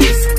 always